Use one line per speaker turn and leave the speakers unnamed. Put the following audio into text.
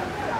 Yeah.